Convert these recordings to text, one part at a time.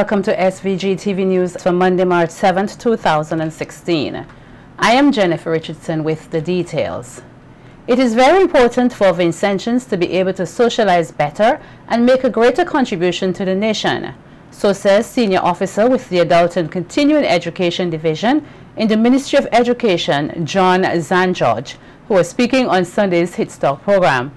Welcome to SVG TV News for Monday, March 7th, 2016. I am Jennifer Richardson with the details. It is very important for Vincentians to be able to socialize better and make a greater contribution to the nation. So says Senior Officer with the Adult and Continuing Education Division in the Ministry of Education, John Zangeorge, who was speaking on Sunday's Hit Talk program.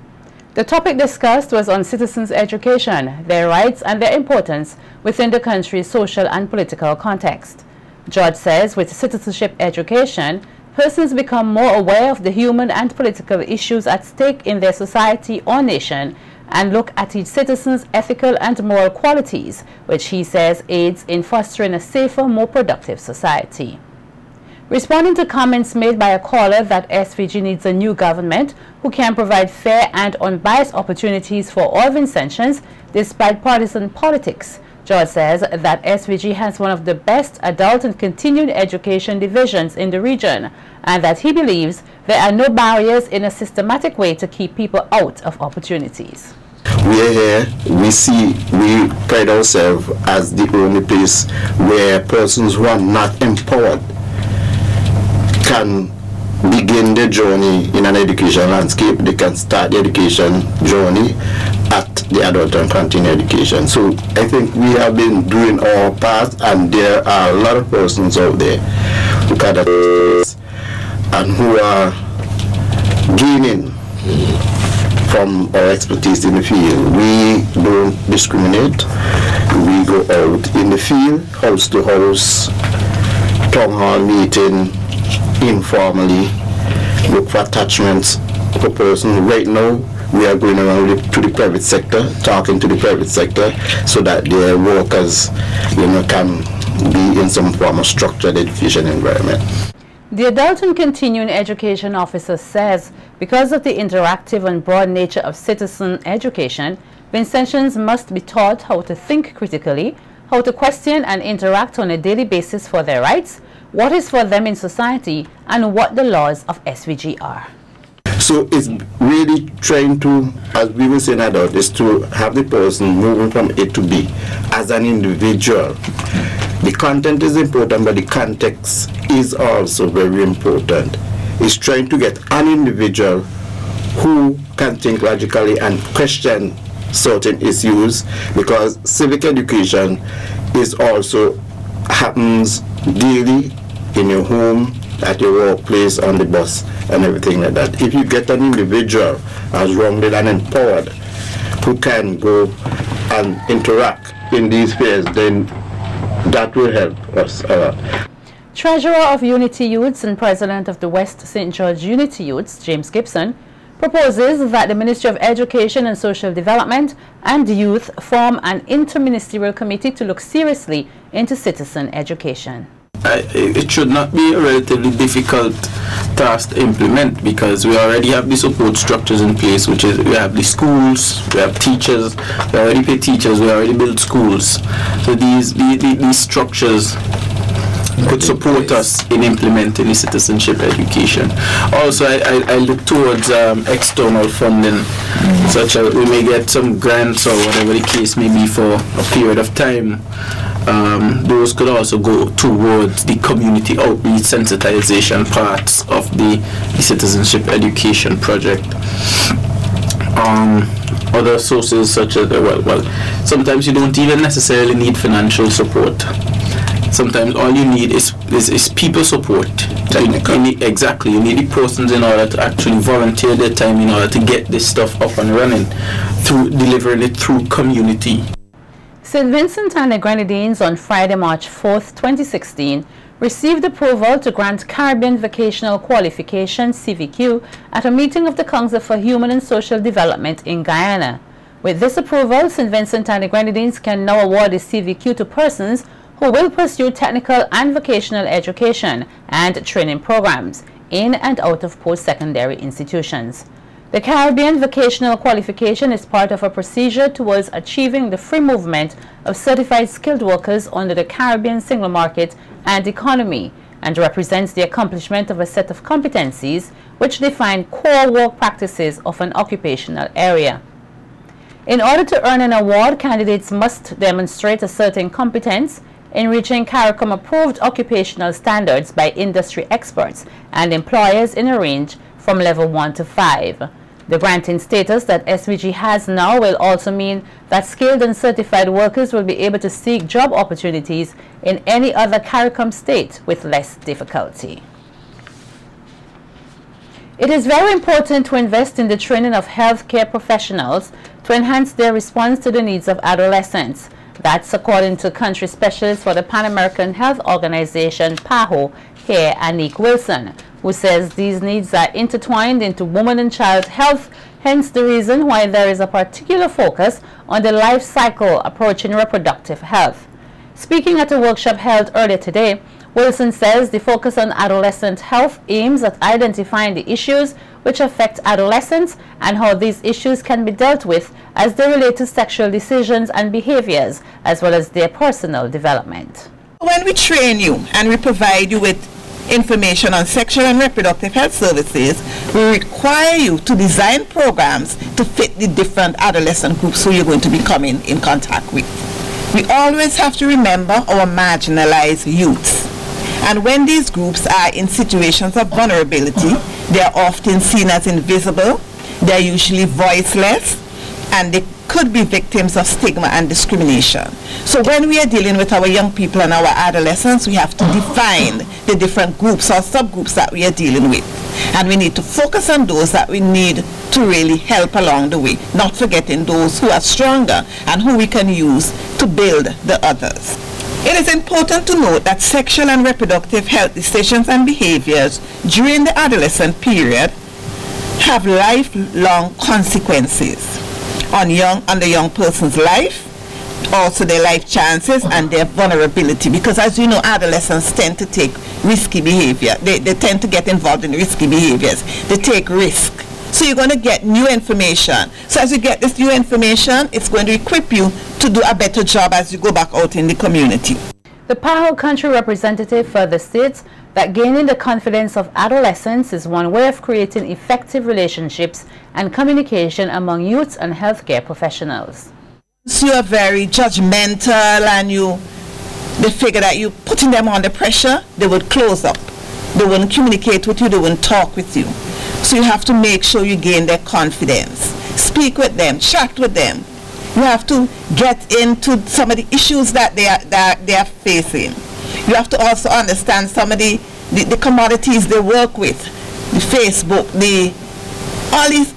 The topic discussed was on citizens' education, their rights and their importance within the country's social and political context. George says with citizenship education, persons become more aware of the human and political issues at stake in their society or nation and look at each citizen's ethical and moral qualities, which he says aids in fostering a safer, more productive society. Responding to comments made by a caller that SVG needs a new government who can provide fair and unbiased opportunities for all Vincentians despite partisan politics, George says that SVG has one of the best adult and continuing education divisions in the region and that he believes there are no barriers in a systematic way to keep people out of opportunities. We are here, we see, we pride ourselves as the only place where persons who are not empowered can begin their journey in an education landscape, they can start the education journey at the adult and continuing education. So I think we have been doing our part and there are a lot of persons out there who and who are gaining from our expertise in the field. We don't discriminate. We go out in the field, house to house, town hall meeting, informally look for attachments for persons. Right now, we are going around to the private sector, talking to the private sector, so that their workers, you know, can be in some form of structured education environment. The Adult and Continuing Education Officer says because of the interactive and broad nature of citizen education, Vincentians must be taught how to think critically, how to question and interact on a daily basis for their rights, what is for them in society, and what the laws of SVG are. So it's really trying to, as we were saying adult, is to have the person moving from A to B as an individual. The content is important, but the context is also very important. It's trying to get an individual who can think logically and question certain issues because civic education is also happens daily in your home, at your workplace, on the bus, and everything like that. If you get an individual as rounded and empowered who can go and interact in these spheres, then that will help us a lot. Treasurer of Unity Youths and President of the West St. George Unity Youths, James Gibson, proposes that the Ministry of Education and Social Development and Youth form an interministerial committee to look seriously into citizen education it should not be a relatively difficult task to implement because we already have the support structures in place which is we have the schools we have teachers we already pay teachers we already build schools so these the, the, these structures could support us in implementing the citizenship education. Also, I, I, I look towards um, external funding, mm -hmm. such as we may get some grants or whatever the case may be for a period of time um, those could also go towards the community outreach sensitization parts of the, the citizenship education project. Um, other sources such as, well, well, sometimes you don't even necessarily need financial support. Sometimes all you need is, is, is people support. You, you need, exactly. You need the persons in order to actually volunteer their time in order to get this stuff up and running through delivering it through community. St. Vincent and the Grenadines on Friday, March 4, 2016, received approval to grant Caribbean Vocational Qualification CVQ at a meeting of the Council for Human and Social Development in Guyana. With this approval, St. Vincent and the Grenadines can now award the CVQ to persons who will pursue technical and vocational education and training programs in and out of post-secondary institutions. The Caribbean Vocational Qualification is part of a procedure towards achieving the free movement of certified skilled workers under the Caribbean single market and economy and represents the accomplishment of a set of competencies which define core work practices of an occupational area. In order to earn an award, candidates must demonstrate a certain competence in reaching CARICOM approved occupational standards by industry experts and employers in a range from level 1 to 5. The granting status that SVG has now will also mean that skilled and certified workers will be able to seek job opportunities in any other CARICOM state with less difficulty. It is very important to invest in the training of healthcare professionals to enhance their response to the needs of adolescents. That's according to country specialist for the Pan American Health Organization, PAHO, here Anik Wilson, who says these needs are intertwined into woman and child health, hence the reason why there is a particular focus on the life cycle approaching reproductive health. Speaking at a workshop held earlier today, Wilson says the focus on adolescent health aims at identifying the issues which affect adolescents and how these issues can be dealt with as they relate to sexual decisions and behaviors, as well as their personal development. When we train you and we provide you with information on sexual and reproductive health services, we require you to design programs to fit the different adolescent groups who you're going to be coming in contact with. We always have to remember our marginalized youths. And when these groups are in situations of vulnerability, they are often seen as invisible, they're usually voiceless, and they could be victims of stigma and discrimination. So when we are dealing with our young people and our adolescents, we have to define the different groups or subgroups that we are dealing with. And we need to focus on those that we need to really help along the way, not forgetting those who are stronger and who we can use to build the others. It is important to note that sexual and reproductive health decisions and behaviors during the adolescent period have lifelong consequences on young on the young person's life also their life chances and their vulnerability. Because as you know adolescents tend to take risky behavior. They, they tend to get involved in risky behaviors. They take risk. So you're going to get new information. So as you get this new information it's going to equip you to do a better job as you go back out in the community. The PAHO country representative for the states that gaining the confidence of adolescents is one way of creating effective relationships and communication among youths and healthcare professionals. So you are very judgmental and you they figure that you're putting them under pressure, they would close up. They wouldn't communicate with you, they wouldn't talk with you. So you have to make sure you gain their confidence. Speak with them, chat with them. You have to get into some of the issues that they are, that they are facing. You have to also understand some of the, the, the commodities they work with, the Facebook, the all these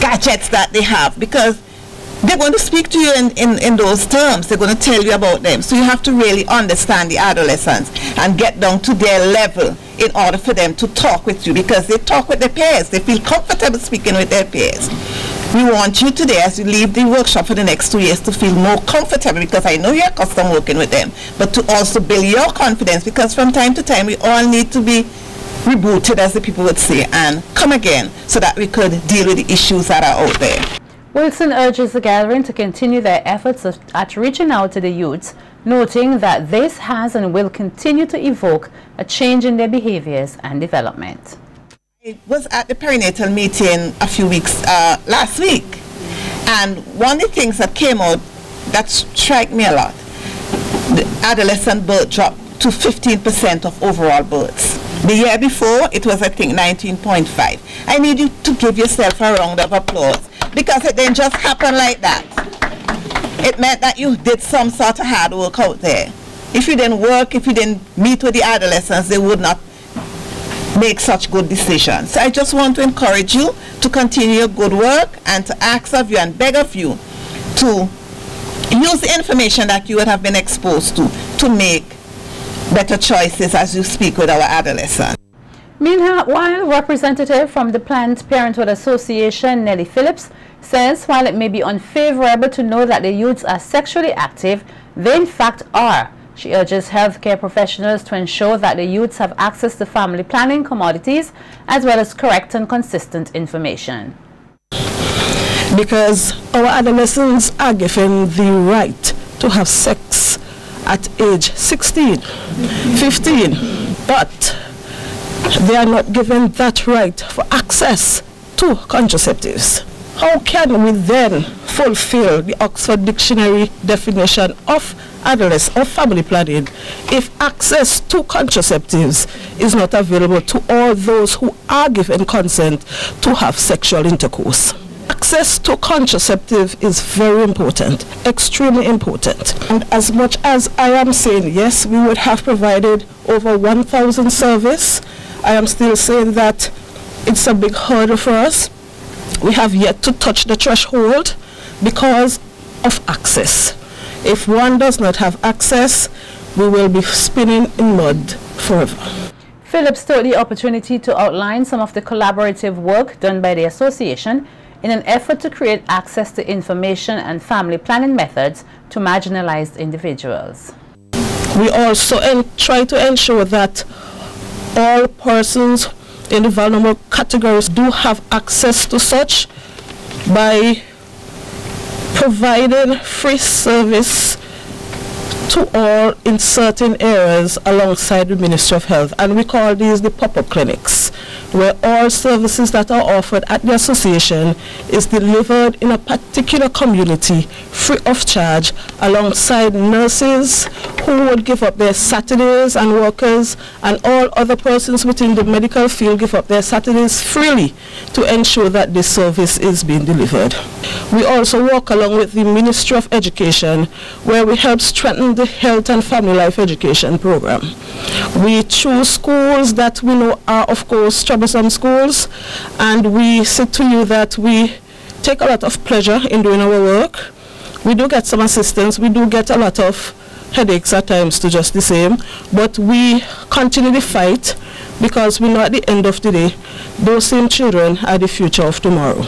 gadgets that they have because they're going to speak to you in, in, in those terms. They're going to tell you about them. So you have to really understand the adolescents and get down to their level in order for them to talk with you because they talk with their peers. They feel comfortable speaking with their peers. We want you today as you leave the workshop for the next two years to feel more comfortable because I know you're accustomed working with them, but to also build your confidence because from time to time we all need to be rebooted as the people would say and come again so that we could deal with the issues that are out there. Wilson urges the gathering to continue their efforts of, at reaching out to the youths, noting that this has and will continue to evoke a change in their behaviors and development. I was at the perinatal meeting a few weeks uh, last week, and one of the things that came out that struck me a lot, the adolescent birth drop to 15% of overall births. The year before, it was, I think, 19.5. I need you to give yourself a round of applause because it didn't just happen like that. It meant that you did some sort of hard work out there. If you didn't work, if you didn't meet with the adolescents, they would not make such good decisions. So I just want to encourage you to continue good work and to ask of you and beg of you to use the information that you would have been exposed to to make better choices as you speak with our adolescents. Meanwhile, representative from the Planned Parenthood Association, Nellie Phillips, says while it may be unfavorable to know that the youths are sexually active, they in fact are she urges healthcare professionals to ensure that the youths have access to family planning commodities as well as correct and consistent information. Because our adolescents are given the right to have sex at age 16, 15, but they are not given that right for access to contraceptives. How can we then fulfill the Oxford Dictionary definition of adolescent or family planning if access to contraceptives is not available to all those who are given consent to have sexual intercourse. Access to contraceptive is very important, extremely important. And as much as I am saying, yes, we would have provided over 1,000 service, I am still saying that it's a big hurdle for us. We have yet to touch the threshold because of access. If one does not have access, we will be spinning in mud forever. Phillips took the opportunity to outline some of the collaborative work done by the association in an effort to create access to information and family planning methods to marginalized individuals. We also try to ensure that all persons in the vulnerable categories do have access to such by providing free service to all in certain areas alongside the Ministry of Health. And we call these the pop-up clinics, where all services that are offered at the association is delivered in a particular community free of charge alongside nurses who would give up their Saturdays and workers and all other persons within the medical field give up their Saturdays freely to ensure that this service is being delivered. We also work along with the Ministry of Education where we help strengthen the health and family life education program. We choose schools that we know are of course troublesome schools and we say to you that we take a lot of pleasure in doing our work. We do get some assistance, we do get a lot of headaches at times to just the same, but we continue the fight because we know at the end of the day, those same children are the future of tomorrow.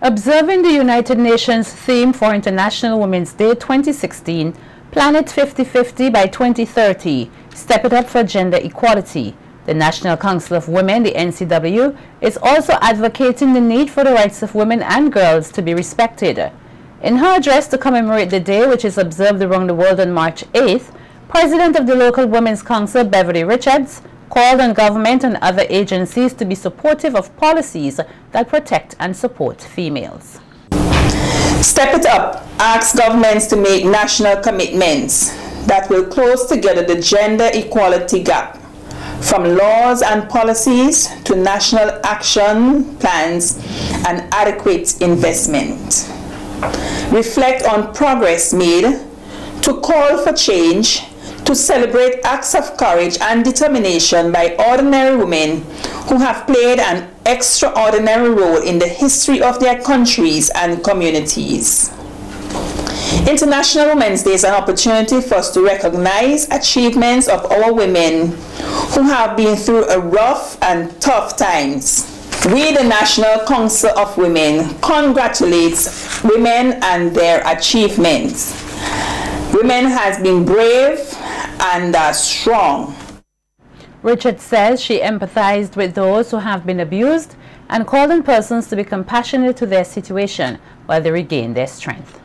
Observing the United Nations theme for International Women's Day 2016, Planet 50-50 by 2030, Step It Up for Gender Equality. The National Council of Women, the NCW, is also advocating the need for the rights of women and girls to be respected. In her address to commemorate the day, which is observed around the world on March 8th, President of the local Women's Council, Beverly Richards, called on government and other agencies to be supportive of policies that protect and support females. Step It Up asks governments to make national commitments that will close together the gender equality gap, from laws and policies to national action plans and adequate investment reflect on progress made, to call for change, to celebrate acts of courage and determination by ordinary women who have played an extraordinary role in the history of their countries and communities. International Women's Day is an opportunity for us to recognize achievements of our women who have been through a rough and tough times we, the National Council of Women, congratulates women and their achievements. Women has been brave and strong. Richard says she empathized with those who have been abused and called on persons to be compassionate to their situation while they regain their strength.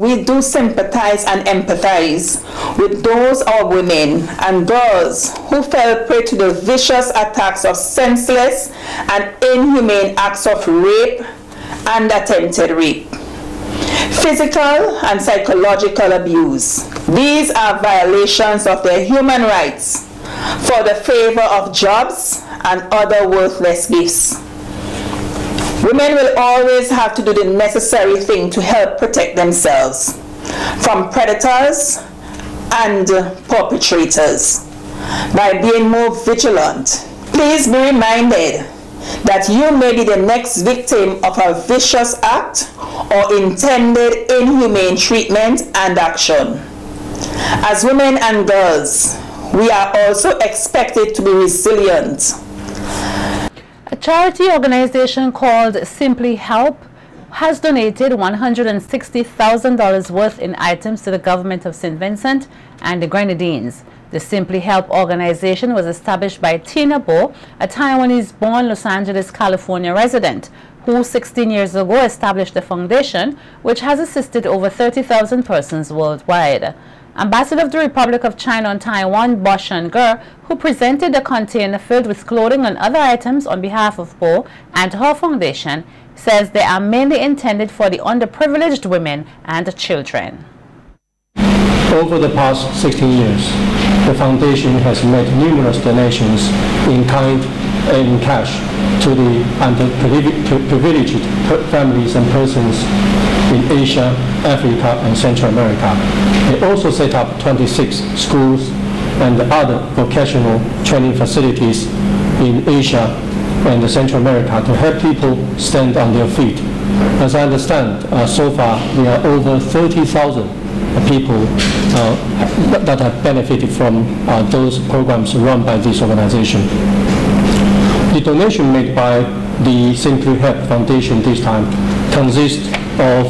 We do sympathize and empathize with those our women and girls who fell prey to the vicious attacks of senseless and inhumane acts of rape and attempted rape. Physical and psychological abuse. These are violations of their human rights for the favor of jobs and other worthless gifts. Women will always have to do the necessary thing to help protect themselves from predators and perpetrators by being more vigilant. Please be reminded that you may be the next victim of a vicious act or intended inhumane treatment and action. As women and girls, we are also expected to be resilient a charity organization called Simply Help has donated $160,000 worth in items to the government of St. Vincent and the Grenadines. The Simply Help organization was established by Tina Bo, a Taiwanese-born Los Angeles, California resident, who 16 years ago established the foundation, which has assisted over 30,000 persons worldwide. Ambassador of the Republic of China on Taiwan, Bau-Shuan Ger, who presented a container filled with clothing and other items on behalf of Bo and her foundation, says they are mainly intended for the underprivileged women and children. Over the past 16 years, the foundation has made numerous donations in kind and in cash to the underprivileged families and persons in Asia, Africa, and Central America. It also set up 26 schools and other vocational training facilities in Asia and Central America to help people stand on their feet. As I understand, uh, so far there are over 30,000 people uh, that have benefited from uh, those programs run by this organization. The donation made by the Simply Help Foundation this time consists of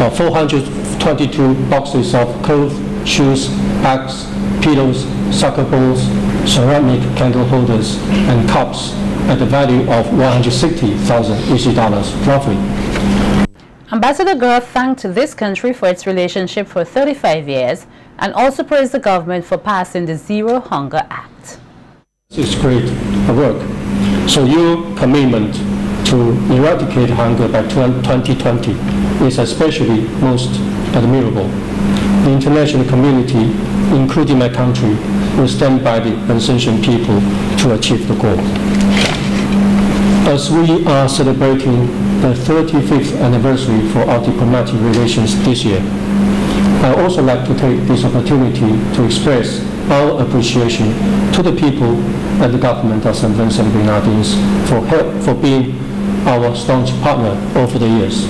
uh, 422 boxes of clothes, shoes, bags, pillows, soccer balls, ceramic candle holders, and cups at the value of 160,000 EC dollars, roughly. Ambassador Ger thanked this country for its relationship for 35 years and also praised the government for passing the Zero Hunger Act. It's great work. So your commitment to eradicate hunger by 2020 is especially most admirable. The international community, including my country, will stand by the unsanctioned people to achieve the goal. As we are celebrating the 35th anniversary for our diplomatic relations this year, I also like to take this opportunity to express our appreciation to the people and the government of St. Vincent Grenadines for help for being our staunch partner over the years.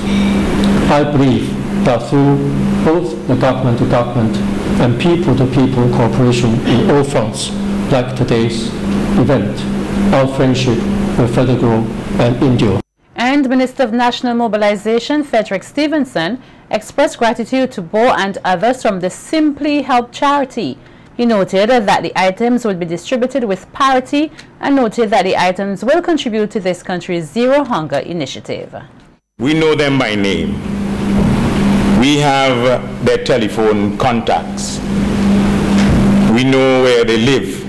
I believe that through both the government to government and people to people cooperation in all fronts, like today's event, our friendship will further grow and endure. And Minister of National Mobilization, Frederick Stephenson, expressed gratitude to Bo and others from the Simply Help charity. He noted that the items will be distributed with parity and noted that the items will contribute to this country's Zero Hunger initiative. We know them by name. We have their telephone contacts. We know where they live.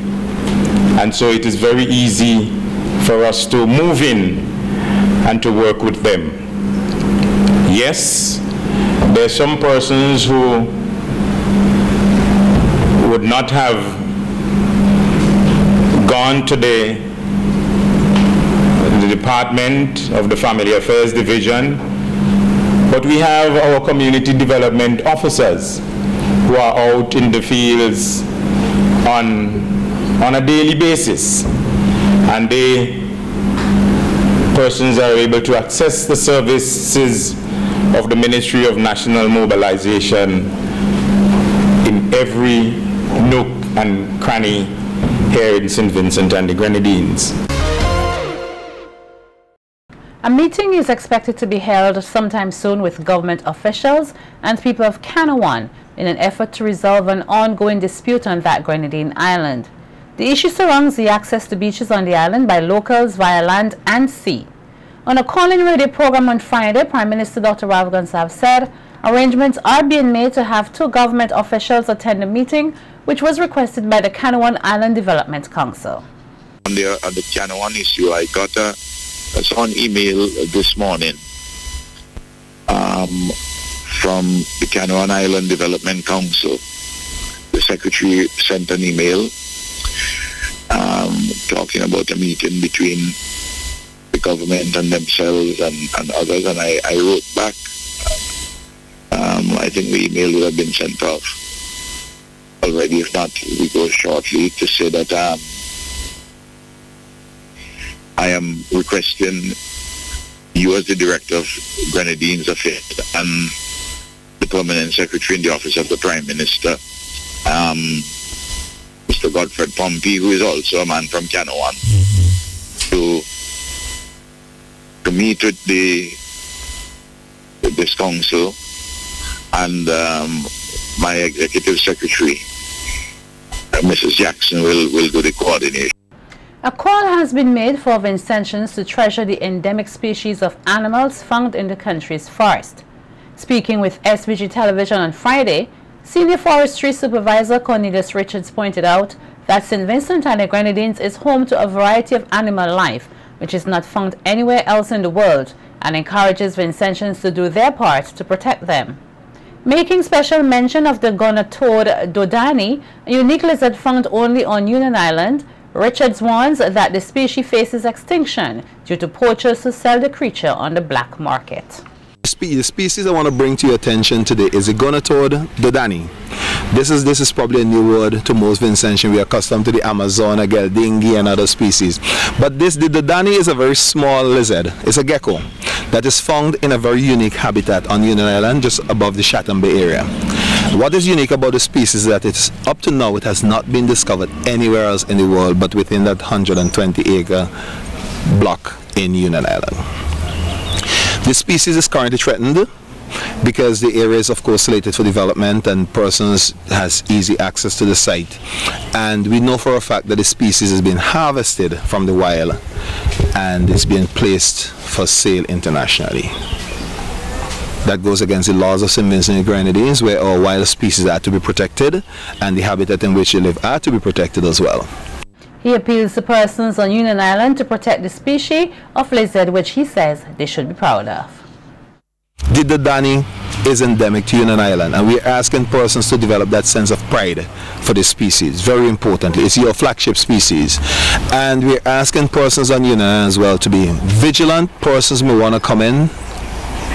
And so it is very easy for us to move in and to work with them. Yes, there are some persons who would not have gone to the, the Department of the Family Affairs Division, but we have our community development officers who are out in the fields on, on a daily basis. And they persons are able to access the services of the Ministry of National Mobilization in every nook and cranny here in St. Vincent and the Grenadines. A meeting is expected to be held sometime soon with government officials and people of Canouan in an effort to resolve an ongoing dispute on that Grenadine island. The issue surrounds the access to beaches on the island by locals via land and sea. On a call-in radio program on Friday, Prime Minister Dr. Ralph Gonsalves said arrangements are being made to have two government officials attend the meeting, which was requested by the Canouan Island Development Council. On the, on the Canouan issue, I got a, an email this morning um, from the Canouan Island Development Council. The secretary sent an email um, talking about a meeting between the government and themselves and, and others, and I, I wrote back. Um, I think the email would have been sent off already. If not, we go shortly to say that um, I am requesting you as the Director of Grenadines Affairs and the Permanent Secretary in the Office of the Prime Minister, um, Mr. Godfred Pompey, who is also a man from Canouan, mm-hmm. to to meet with the with this council and um, my executive secretary, uh, Mrs. Jackson, will, will do the coordination. A call has been made for Vincentians to treasure the endemic species of animals found in the country's forest. Speaking with SVG Television on Friday, Senior Forestry Supervisor Cornelius Richards pointed out that St. Vincent and the Grenadines is home to a variety of animal life, which is not found anywhere else in the world, and encourages Vincentians to do their part to protect them. Making special mention of the Gonatodes daudini, a unique lizard found only on Union Island, Richards warns that the species faces extinction due to poachers who sell the creature on the black market. The species I want to bring to your attention today is the Gonatodes daudini. This is this is probably a new word to most Vincentian. We are accustomed to the Amazon, guildingii, and other species. But this the daudini is a very small lizard. It's a gecko that is found in a very unique habitat on Union Island, just above the Chatham Bay area. What is unique about the species is that it's up to now it has not been discovered anywhere else in the world but within that 120 acre block in Union Island. The species is currently threatened because the area is of course slated for development and persons has easy access to the site and we know for a fact that the species has been harvested from the wild and is being placed for sale internationally. That goes against the laws of St. Vincent and Grenadines where all wild species are to be protected and the habitat in which they live are to be protected as well. He appeals to persons on Union Island to protect the species of lizard which he says they should be proud of. The Daudini is endemic to Union Island and we're asking persons to develop that sense of pride for this species. Very importantly, it's your flagship species. And we're asking persons on Union Island as well to be vigilant. Persons may want to come in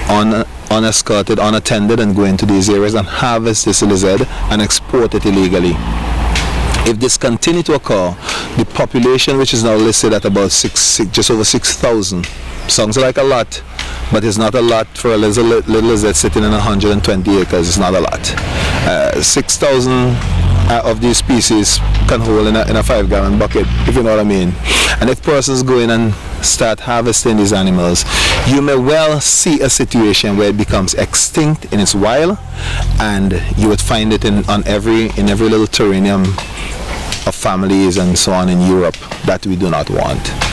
on unescorted, unattended and go into these areas and harvest this lizard and export it illegally. If this continue to occur, the population which is now listed at about six, six just over 6,000, sounds like a lot, but it's not a lot for a little, little lizard sitting in 120 acres, it's not a lot. Uh, 6,000 uh, of these species can hold in a, in a five gallon bucket, if you know what I mean. And if persons go in and start harvesting these animals, you may well see a situation where it becomes extinct in its wild, and you would find it in on every in every little terrarium of families and so on in Europe that we do not want.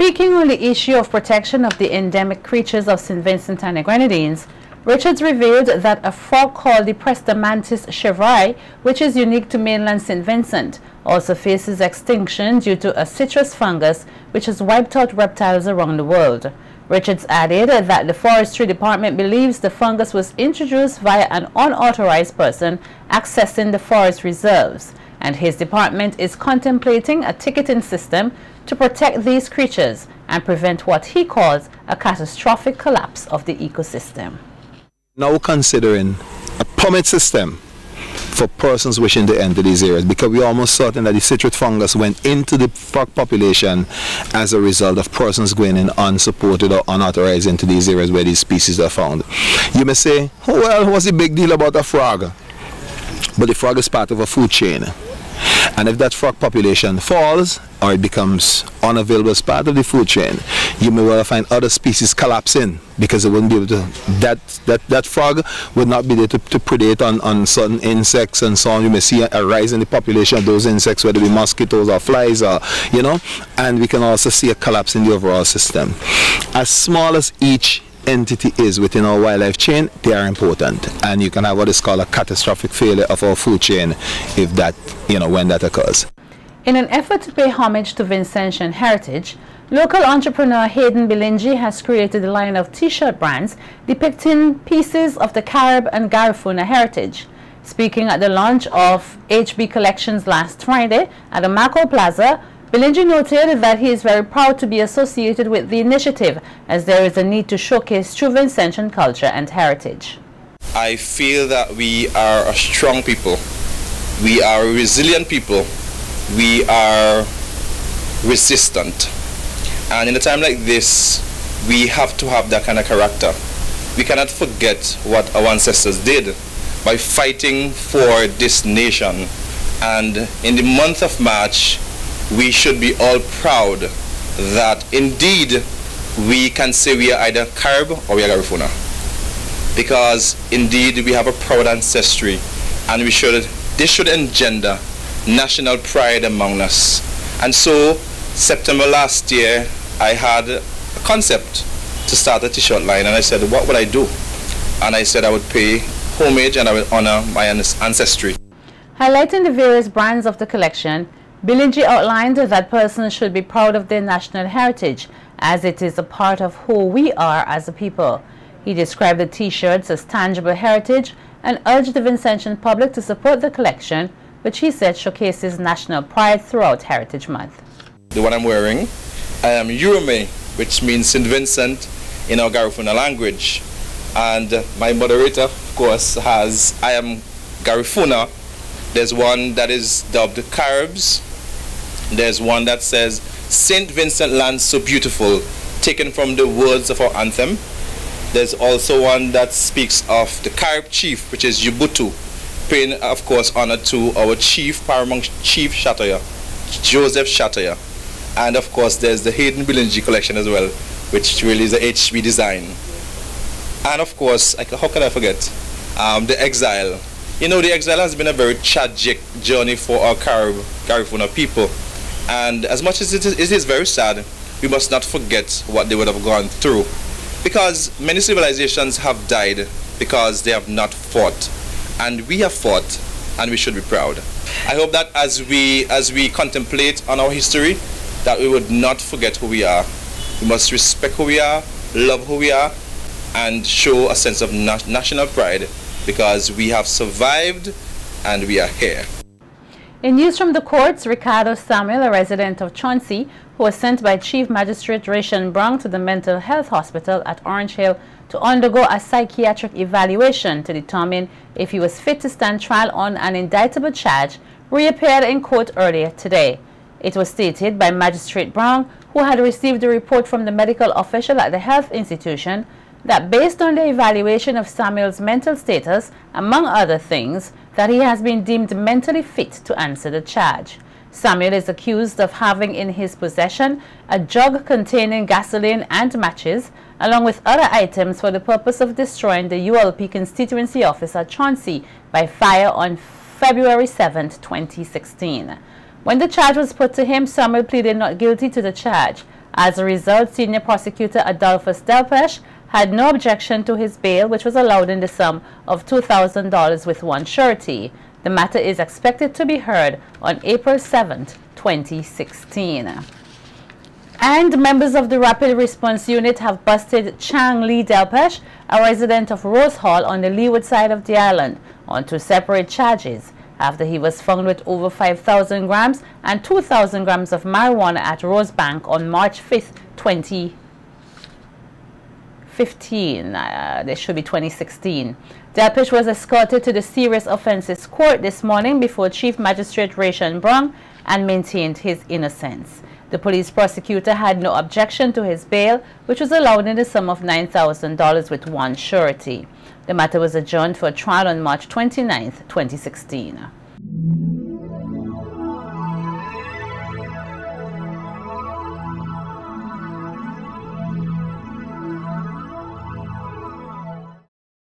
Speaking on the issue of protection of the endemic creatures of St. Vincent and the Grenadines, Richards revealed that a frog called the Pristimantis shrevei, which is unique to mainland St. Vincent, also faces extinction due to a chytrid fungus which has wiped out reptiles around the world. Richards added that the Forestry Department believes the fungus was introduced via an unauthorized person accessing the forest reserves, and his department is contemplating a ticketing system to protect these creatures and prevent what he calls a catastrophic collapse of the ecosystem. Now considering a permit system for persons wishing to enter these areas because we're almost certain that the chytrid fungus went into the frog population as a result of persons going in unsupported or unauthorized into these areas where these species are found. You may say, oh, well, what's the big deal about a frog? But the frog is part of a food chain. And if that frog population falls or it becomes unavailable as part of the food chain, you may well find other species collapsing because it wouldn't be able to, that, that, that frog would not be there to, to predate on, on certain insects and so on. You may see a, a rise in the population of those insects, whether it be mosquitoes or flies or, you know, and we can also see a collapse in the overall system. As small as each entity is within our wildlife chain, they are important. And you can have what is called a catastrophic failure of our food chain if that, you know, when that occurs. In an effort to pay homage to Vincentian heritage, local entrepreneur Hayden Billingy has created a line of t-shirt brands depicting pieces of the Carib and Garifuna heritage. Speaking at the launch of HB Collections last Friday at the Mako Plaza, Billingy noted that he is very proud to be associated with the initiative as there is a need to showcase true Vincentian culture and heritage. I feel that we are a strong people. We are resilient people. We are resistant. And in a time like this, we have to have that kind of character. We cannot forget what our ancestors did by fighting for this nation. And in the month of March, we should be all proud that indeed we can say we are either Carib or we are Garifuna. Because indeed we have a proud ancestry and we should, this should engender national pride among us. And so September last year I had a concept to start a t-shirt line and I said what would I do? And I said I would pay homage and I would honor my ancestry. Highlighting the various brands of the collection, Billingy outlined that persons should be proud of their national heritage as it is a part of who we are as a people. He described the T-shirts as tangible heritage and urged the Vincentian public to support the collection, which he said showcases national pride throughout Heritage Month. The one I'm wearing, I am Yurumein, which means St. Vincent in our Garifuna language. And my moderator, of course, has I am Garifuna. There's one that is dubbed Carbs. There's one that says St. Vincent land so beautiful, taken from the words of our anthem. There's also one that speaks of the Carib chief, which is Ubutu, paying, of course, honor to our chief, paramount chief Chatoyer, Joseph Chatoyer. And of course, there's the Hayden Billingy collection as well, which really is a HB design. And of course, how can I forget? Um, the exile. You know, the exile has been a very tragic journey for our Carib, Garifuna people. And as much as it is, it is very sad, we must not forget what they would have gone through. Because many civilizations have died because they have not fought. And we have fought, and we should be proud. I hope that as we, as we contemplate on our history, that we would not forget who we are. We must respect who we are, love who we are, and show a sense of na national pride because we have survived and we are here. In news from the courts, Ricardo Samuel, a resident of Chauncey, who was sent by Chief Magistrate Rechanne Brown to the Mental Health Hospital at Orange Hill to undergo a psychiatric evaluation to determine if he was fit to stand trial on an indictable charge, reappeared in court earlier today. It was stated by Magistrate Brown, who had received a report from the medical official at the health institution, that based on the evaluation of Samuel's mental status, among other things, that he has been deemed mentally fit to answer the charge. Samuel is accused of having in his possession a jug containing gasoline and matches, along with other items for the purpose of destroying the ULP constituency office at Chauncey by fire on February 7, 2016. When the charge was put to him, Samuel pleaded not guilty to the charge. As a result, Senior Prosecutor Adolphus Delpesche had no objection to his bail, which was allowed in the sum of $2,000 with one surety. The matter is expected to be heard on April 7, 2016. And members of the Rapid Response Unit have busted Chang Lee Delpesh, a resident of Rose Hall on the leeward side of the island, on two separate charges after he was found with over 5,000 grams and 2,000 grams of marijuana at Rosebank on March 5, 2016. 15. Uh, this should be 2016. Delpesh was escorted to the Serious Offences Court this morning before Chief Magistrate Rechanne Brown and maintained his innocence. The police prosecutor had no objection to his bail, which was allowed in the sum of $9,000 with one surety. The matter was adjourned for trial on March 29, 2016.